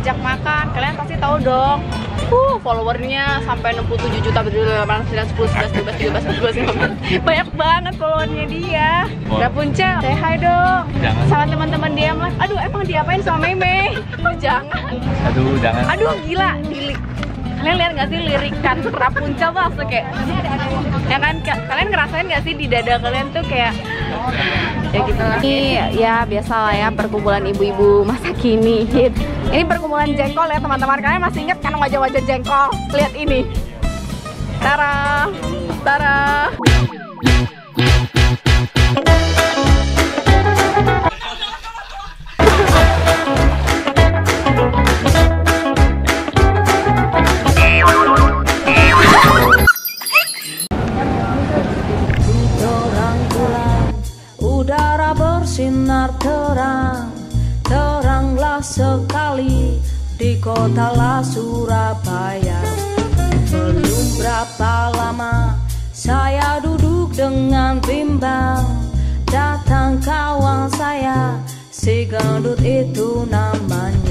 Ajak makan. Kalian pasti tahu dong. Uh, followernya sampai 67 juta, 8, 9, 10, 11, 12, 13, 14, 15 Banyak banget followernya dia Rapunzel, say hi dong Jangan. Sama teman-teman dia mah Aduh, emang diapain sama Meme? Jangan Aduh, jangan. Aduh, gila Di, kalian lihat gak sih lirikan Rapunzel tuh langsung kayak ya kan ka- kalian ngerasain gak sih di dada kalian tuh kayak ya gitu lah. Ini ya biasa lah ya perkumpulan ibu-ibu masa kini. Hit ini perkumpulan jengkol ya teman-teman. Kalian masih ingat kan wajah-wajah jengkol? Lihat ini. Tara Tara kota lah Surabaya. Belum berapa lama saya duduk dengan bimbang. Datang kawan saya, si gendut itu namanya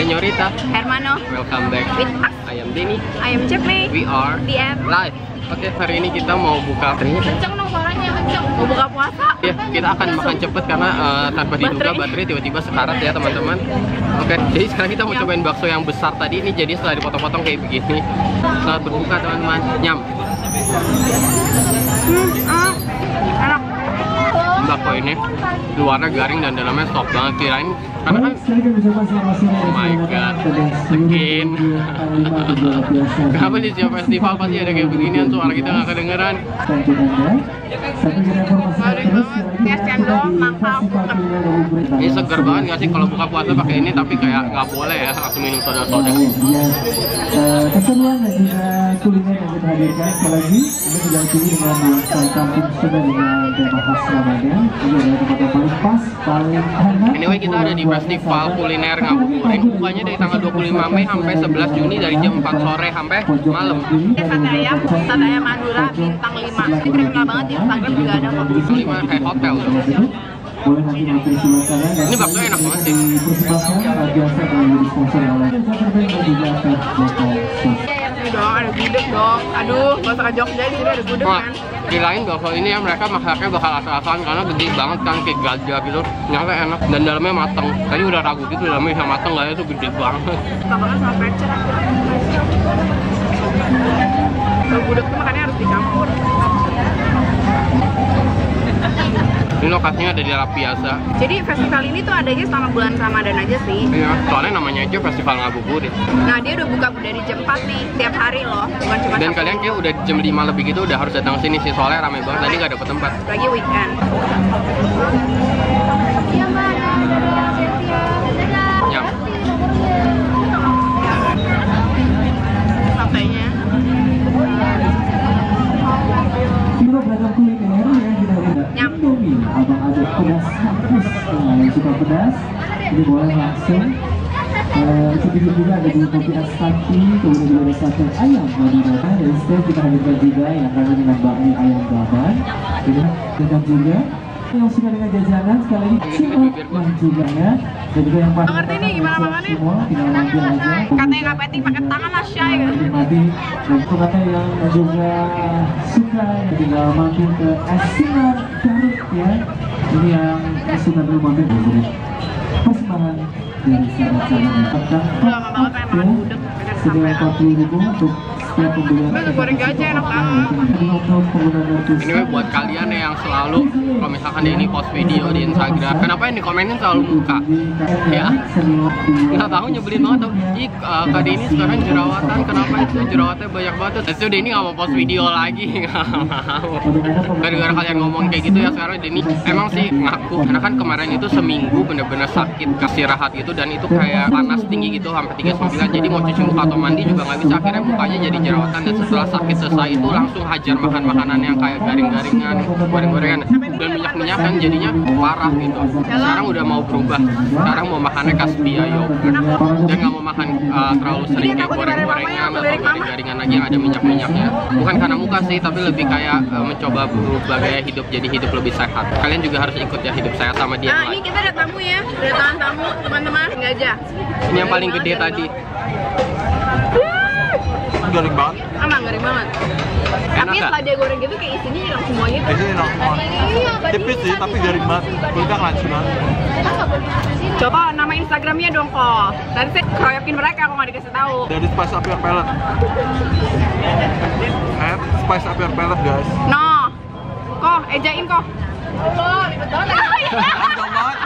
Senyorita, Hermano welcome back. with us I am Denny. I am Cepme We are app live. Oke, hari ini kita mau buka kenceng dong suaranya kenceng mau buka puasa Ya, kita akan makan cepet karena eh, tanpa diduga Baterai. baterai tiba-tiba sekarat ya teman-teman. Oke, jadi sekarang kita mau Nyam. cobain bakso yang besar tadi ini jadi setelah dipotong-potong kayak begini. Selamat berbuka teman-teman. Nyam. hmm, ah, Bakso ini luarnya garing dan dalamnya soft banget kirain karena kan? Oh my god, skin. Kenapa di setiap festival pasti ada kayak beginian? Suara kita nggak kedengeran? cendol Ini seger banget nggak sih kalau buka puasa pakai ini tapi kayak nggak boleh ya langsung minum soda-soda. Eh, keseruan dan juga kuliner yang kita hadirkan. Sekali lagi ini didampingi dengan nuansa kampung Sunda dengan tema khas Ramadan ini adalah tempat yang paling pas paling hangat Anyway kita ada di festival kuliner Ngabuburit. Bukanya dari tanggal 25 Mei sampai 11 Juni dari jam 4 sore sampai malam. sate ayam sate ayam Madura bintang 5 ini terkenal banget di Instagram juga ada kok. Lima kayak hotel boleh nanti mampir Ini bakso enak banget sih. persembahkan biasa akan menjadi sponsor oleh juga ini dong ada gudeg dong aduh ke Jogja di sini ada gudeg Wah, kan kirain bakso ini ya mereka masaknya bakal asal-asalan karena gede banget kan kayak gajah gitu. Nyata enak dan dalamnya mateng. Tadi udah ragu gitu dalamnya bisa mateng lah itu gede banget. Pakai sama pecel kalau gudeg tuh makannya harus dicampur Ini lokasinya ada di Rapiasa. jadi festival ini tuh adanya selama bulan Ramadan aja sih Iya, soalnya namanya aja Festival Ngabuburit. nah dia udah buka dari jam 4 nih tiap hari loh bukan cuma Dan kalian kayak udah jam 5 lebih gitu udah harus datang sini sih soalnya rame banget tadi nggak dapet tempat. lagi weekend ada pedas mampus. Nah, yang suka pedas, ini boleh langsung. Sedikit juga ada dua kopi es kaki, kemudian juga ada sate ayam Madinah. Dan setelah kita hadirkan juga yang kami dengan bakmi ayam baban. Ini juga yang suka dengan jajanan sekali lagi simak yang juga ya. Dan juga yang pasti ngerti nih gimana makannya? semua tinggal mampir aja. katanya nggak peti pakai tangan lah shy kan Menikmati dan untuk kata yang juga suka tinggal mampir ke es sinar Garut ya ini yang mampir ke Garut persembahan dari sahabat-sahabat makan gudeg sekitar 40 ribu untuk Ini Ini buat kalian ya yang selalu kalau misalkan ini post video di Instagram, kenapa yang dikomenin selalu muka? Ya. Nggak tahu nyebelin banget tuh. Ih, uh, Kak Denny sekarang jerawatan, kenapa itu jerawatnya banyak banget? Terus tuh Denny nggak mau post video lagi, nggak. Gara-gara kalian ngomong kayak gitu ya sekarang Denny emang sih ngaku karena kan kemarin itu seminggu bener-bener sakit kasih rahat gitu dan itu kayak panas tinggi gitu sampai 39 jadi mau cuci muka atau mandi juga nggak bisa akhirnya mukanya jadi jerawatan dan setelah sakit selesai itu langsung hajar makan makanan yang kayak garing-garingan, goreng-gorengan dan minyak-minyakan jadinya parah gitu. Sekarang udah mau berubah. Sekarang mau makannya kasbia yogurt dan nggak mau makan uh, terlalu sering kayak goreng-gorengan atau garing-garingan lagi yang ada minyak-minyaknya. Bukan karena muka sih, tapi lebih kayak uh, mencoba berubah gaya hidup jadi hidup lebih sehat. Kalian juga harus ikut ya hidup sehat sama dia. Nah, ini kita ada tamu ya. Kedatangan tamu, teman-teman. Enggak aja. Ini yang paling gede tadi. Garing banget Emang garing banget. Enak Tapi setelah dia goreng gitu kayak isinya hilang semua gitu. ini enak banget Iya, tipis sih tapi garing banget kulitnya crunchy banget Coba nama Instagramnya dong kok. Tadi saya keroyokin mereka kok nggak dikasih tahu. dari Spice Up Your Palette at Spice Up Your Palette guys No, kok ejain kok. panjang banget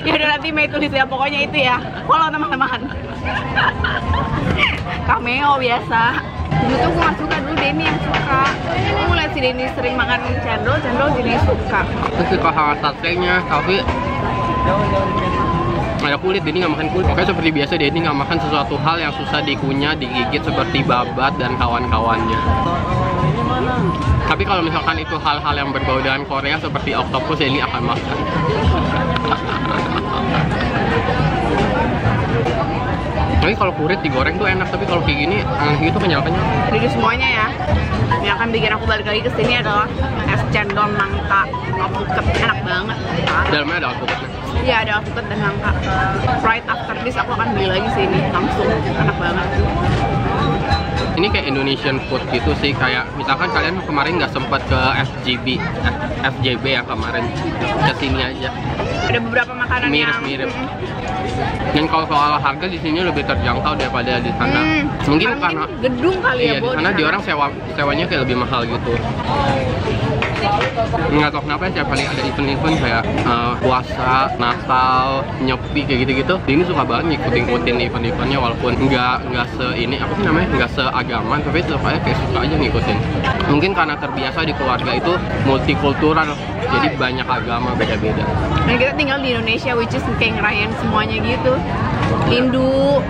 ya udah nanti Mei tulis ya pokoknya itu ya. Follow teman-teman. Cameo biasa. Dulu tuh gue suka dulu Denny yang suka. Gue liat si Denny sering makan cendol, cendol jadi suka. Aku suka hangat satenya, tapi ada kulit, Denny nggak makan kulit. Makanya seperti biasa, Denny nggak makan sesuatu hal yang susah dikunyah, digigit seperti babat dan kawan-kawannya. Tapi kalau misalkan itu hal-hal yang berbau dengan Korea seperti octopus, Denny akan makan. Tapi kalau kulit digoreng tuh enak, tapi kalau kayak gini aneh gitu kenyal-kenyal. Jadi semuanya ya. Yang akan bikin aku balik lagi ke sini adalah es cendol nangka alpukat enak banget. Dalamnya ada alpukatnya. Iya ada alpukat dan nangka. Right after this aku akan beli lagi sini langsung enak banget. ini kayak Indonesian food gitu sih kayak misalkan kalian kemarin nggak sempat ke FGB F- FJB ya kemarin ke sini aja Ada beberapa makanan yang mirip-mirip dan kalau soal harga di sini lebih terjangkau daripada di sana. Hmm, mungkin karena karena gedung kali iya ya di sana. di orang sewa sewanya kayak lebih mahal gitu nggak tahu kenapa ya setiap kali ada event-event kayak uh, puasa, Natal, Nyepi kayak gitu-gitu ini suka banget ngikutin-ngikutin event-eventnya walaupun nggak nggak se ini apa sih namanya nggak seagama tapi tetap aja kayak suka aja ngikutin. Mungkin karena terbiasa di keluarga itu multikultural jadi banyak agama beda-beda. Dan kita tinggal di Indonesia which is kayak ngerayain semuanya gitu. Hindu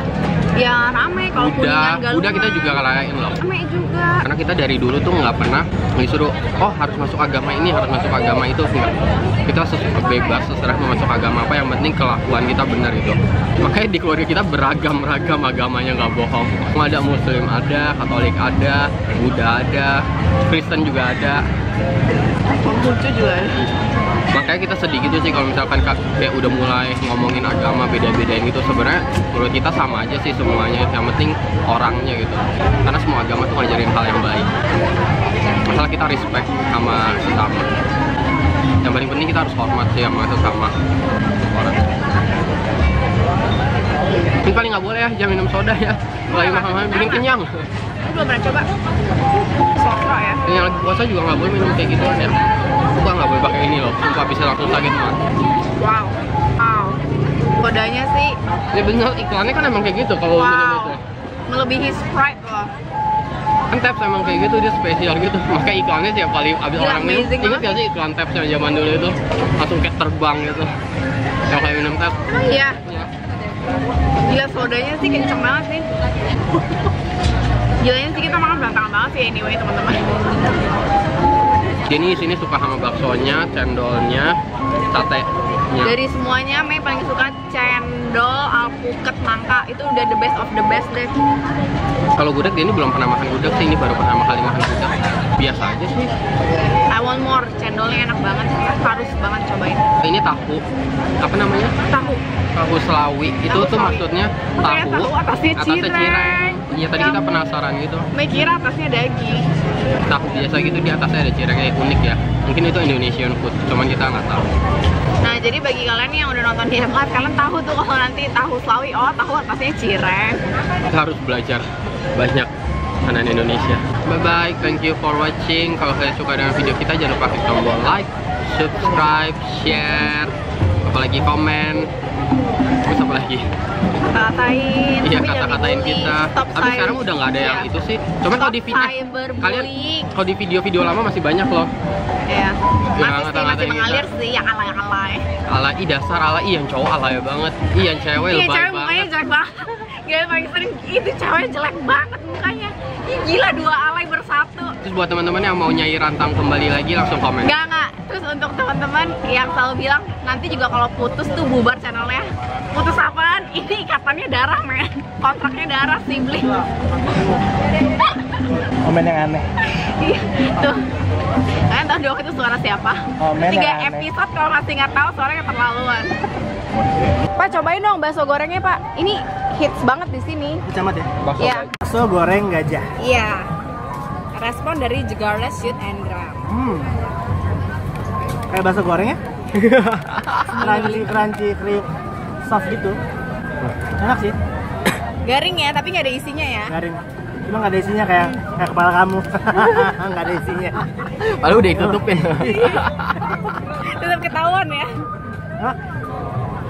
ya rame kalau udah kuningan udah kita juga ngerayain loh rame juga. karena kita dari dulu tuh nggak pernah disuruh oh harus masuk agama ini harus masuk agama itu enggak kita sesuka bebas terserah mau masuk agama apa yang penting kelakuan kita benar itu makanya di keluarga kita beragam ragam agamanya nggak bohong ada muslim ada katolik ada buddha ada kristen juga ada Konghucu juga. ada. Makanya kita sedih gitu sih kalau misalkan kayak udah mulai ngomongin agama beda-bedain gitu sebenarnya menurut kita sama aja sih semuanya. Yang penting orangnya gitu. Karena semua agama tuh ngajarin hal yang baik. Masalah kita respect sama sesama. Yang paling penting kita harus hormat sih sama sesama orang. Ini paling nggak boleh ya jangan minum soda ya. Lagi makan makan bikin kenyang Aku belum pernah coba. Sosro ya. Dan yang lagi puasa juga nggak boleh minum kayak gituan ya bukan nggak boleh pakai ini loh sumpah bisa langsung sakit mah Wow. Wow. Kodanya sih Ya bener, iklannya kan emang kayak gitu kalau minum wow. itu Melebihi Sprite loh. Kan Taps emang kayak gitu, dia spesial gitu Makanya iklannya tiap kali abis Gila, orang minum banget gak sih iklan Taps yang zaman dulu itu? Langsung kayak terbang gitu Yang kayak minum Taps Iya. ya. Gila sodanya sih kenceng banget sih. Gilanya sih kita makan berantakan banget sih anyway teman-teman. Jadi sini suka sama baksonya, cendolnya, satenya. Dari semuanya Mei paling suka cendol, alpukat, nangka itu udah the best of the best deh. Kalau gudeg dia ini belum pernah makan gudeg sih, ini baru pertama kali makan gudeg. Biasa aja sih Want more, cendolnya enak banget, harus banget cobain. Ini tahu, apa namanya? Tahu, Tahu Selawi, itu Tahu tuh Selawi. maksudnya Kayak tahu, tahu atasnya cireng. Iya tadi kita penasaran gitu kira atasnya daging. tahu biasa gitu di atasnya ada cirengnya unik ya mungkin itu Indonesian food cuman kita nggak tahu Nah jadi bagi kalian yang udah nonton di Empat, kalian tahu tuh kalau nanti tahu Selawi, oh tahu atasnya cireng. kita harus belajar banyak makanan Indonesia. Bye bye thank you for watching. Kalau kalian suka dengan video kita jangan lupa klik tombol like subscribe share. Apalagi komen. Terus apa lagi? Kata-katain. iya kata-katain kita. tapi sekarang udah nggak ada yang Iya. itu sih. Cuman kalau di video kalian kalau di video-video lama masih banyak loh. Iya. Masih sih, masih mengalir kita. sih, yang alay-alay. ala i dasar ala i yang cowok alay banget. I yang cewek Iya, lebay cewek mukanya banget. jelek banget. guys paling sering. Itu cewek jelek banget mukanya gila dua alay bersatu Terus buat teman-teman yang mau nyai rantang kembali lagi langsung komen. Enggak, enggak. Terus untuk teman-teman yang selalu bilang nanti juga kalau putus tuh bubar channelnya. Putus apaan? Ini ikatannya darah, men. Kontraknya darah sibling. Komen yang aneh. Iya, tuh. Kalian tahu dong itu suara siapa? Oh, men Tiga yang aneh. episode kalau masih nggak tahu suaranya keterlaluan. Pak cobain dong bakso gorengnya Pak. Ini hits banget di sini. Camat ya? Bakso Iya. Bakso goreng gajah. Iya. Respon dari Jagarta Shoot and Gram. Hmm. Kayak bakso goreng ya? crunchy, crunchy, cream, soft gitu. Enak sih, Garing ya, tapi nggak ada isinya ya. garing. Cuma nggak ada isinya kayak kayak kepala kamu. Nggak ada isinya. Lalu udah ditutupin. Tetap ketahuan ya. Hah?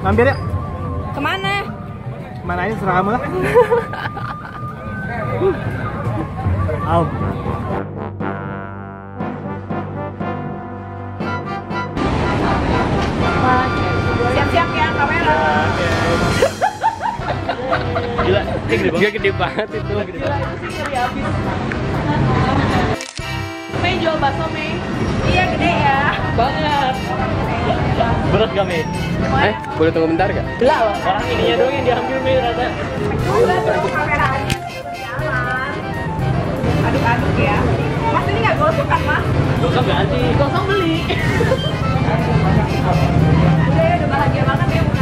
Mampir ya? Ke mana? Mana lah. Au. Siap-siap ya kamera. Gila, gede gede banget itu. Mei jual bakso Mei. Iya gede ya. Banget juga ya? Mi Eh, boleh tunggu bentar gak? Enggak loh. Orang ininya doang yang diambil Mi rata. Gue tuh jalan. Aduk-aduk ya. Mas ini nggak gosok kan mas? Gosok ganti. Gosok beli. udah, udah bahagia banget ya.